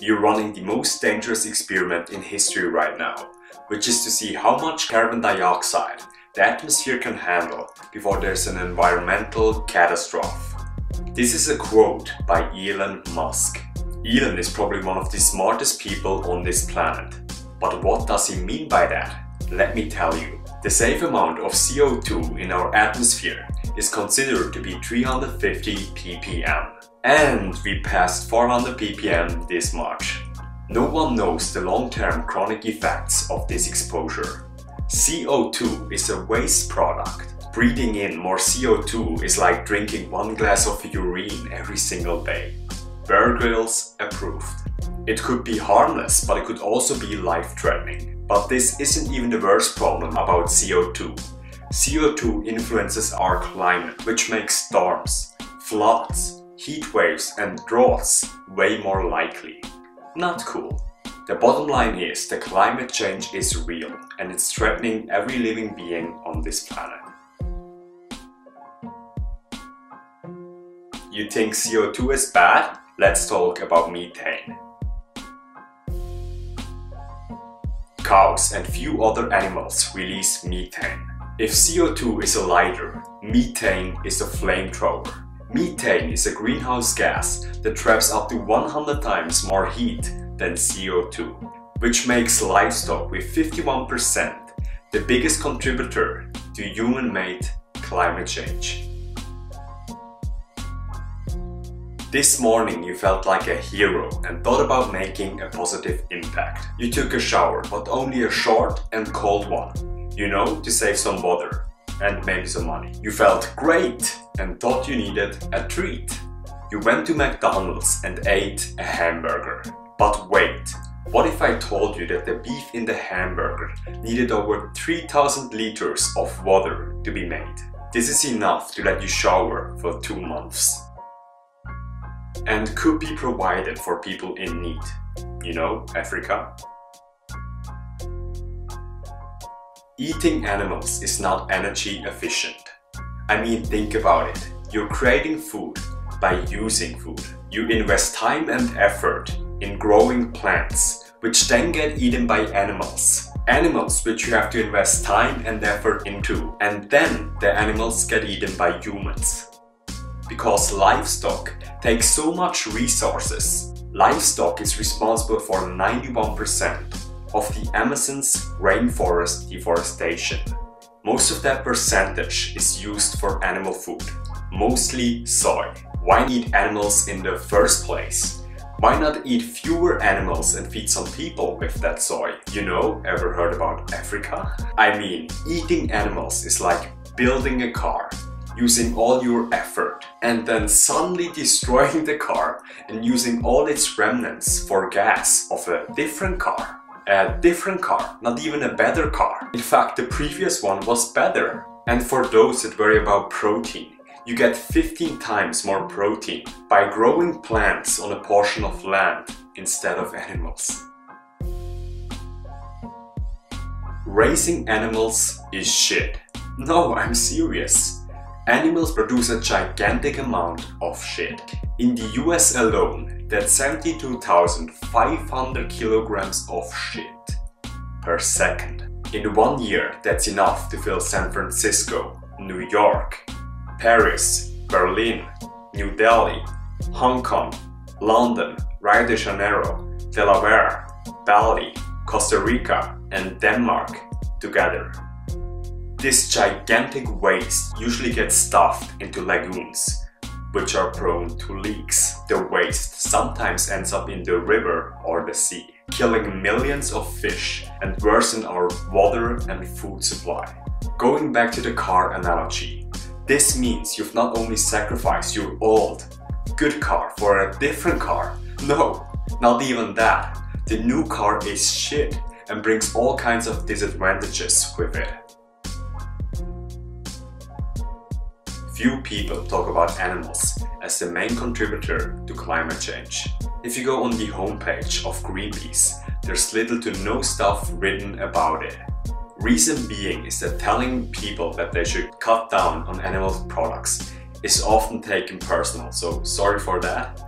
You're running the most dangerous experiment in history right now, which is to see how much carbon dioxide the atmosphere can handle before there's an environmental catastrophe. This is a quote by Elon Musk. Elon is probably one of the smartest people on this planet. But what does he mean by that? Let me tell you. The safe amount of CO2 in our atmosphere is considered to be 350 ppm. And we passed 400 ppm this March. No one knows the long-term chronic effects of this exposure. CO2 is a waste product. Breathing in more CO2 is like drinking one glass of urine every single day. Bear Grylls approved. It could be harmless, but it could also be life-threatening. But this isn't even the worst problem about CO2. CO2 influences our climate, which makes storms, floods, heat waves and droughts way more likely. Not cool. The bottom line is that climate change is real and it's threatening every living being on this planet. You think CO2 is bad? Let's talk about methane. Cows and few other animals release methane. If CO2 is a lighter, methane is a flamethrower. Methane is a greenhouse gas that traps up to 100 times more heat than CO2, which makes livestock with 51% the biggest contributor to human-made climate change. This morning you felt like a hero and thought about making a positive impact. You took a shower, but only a short and cold one. You know, to save some water and maybe some money. You felt great and thought you needed a treat. You went to McDonald's and ate a hamburger. But wait, what if I told you that the beef in the hamburger needed over 3000 liters of water to be made? This is enough to let you shower for two months. And could be provided for people in need. You know, Africa. Eating animals is not energy efficient. I mean, think about it. You're creating food by using food. You invest time and effort in growing plants, which then get eaten by animals. Animals which you have to invest time and effort into, and then the animals get eaten by humans. Because livestock takes so much resources. Livestock is responsible for 91% of the Amazon's rainforest deforestation. Most of that percentage is used for animal food, mostly soy. Why eat animals in the first place? Why not eat fewer animals and feed some people with that soy? You know, ever heard about Africa? I mean, eating animals is like building a car, using all your effort, and then suddenly destroying the car and using all its remnants for gas of a different car. A different car, not even a better car. In fact, the previous one was better. And for those that worry about protein, you get 15 times more protein by growing plants on a portion of land instead of animals. Raising animals is shit. No, I'm serious. Animals produce a gigantic amount of shit. In the US alone, that's 72,500 kilograms of shit per second. In one year, that's enough to fill San Francisco, New York, Paris, Berlin, New Delhi, Hong Kong, London, Rio de Janeiro, Delaware, Bali, Costa Rica, and Denmark together. This gigantic waste usually gets stuffed into lagoons, which are prone to leaks. The waste sometimes ends up in the river or the sea, killing millions of fish and worsen our water and food supply. Going back to the car analogy, this means you've not only sacrificed your old, good car for a different car. No, not even that. The new car is shit and brings all kinds of disadvantages with it. Few people talk about animals as the main contributor to climate change. If you go on the homepage of Greenpeace, there's little to no stuff written about it. Reason being is that telling people that they should cut down on animal products is often taken personal, so sorry for that.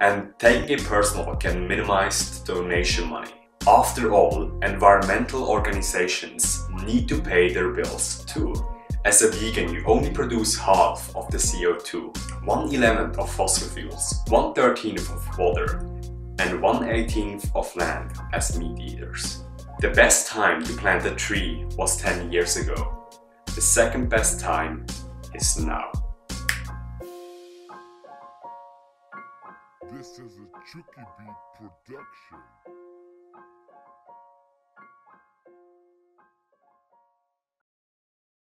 and taking it personal can minimize donation money. After all, environmental organizations need to pay their bills too. As a vegan, you only produce half of the CO2, 1 11th of fossil fuels, 1 13th of water, and 1 18th of land as meat eaters. The best time to plant a tree was 10 years ago. The second best time is now. This is a Chucky Beat production.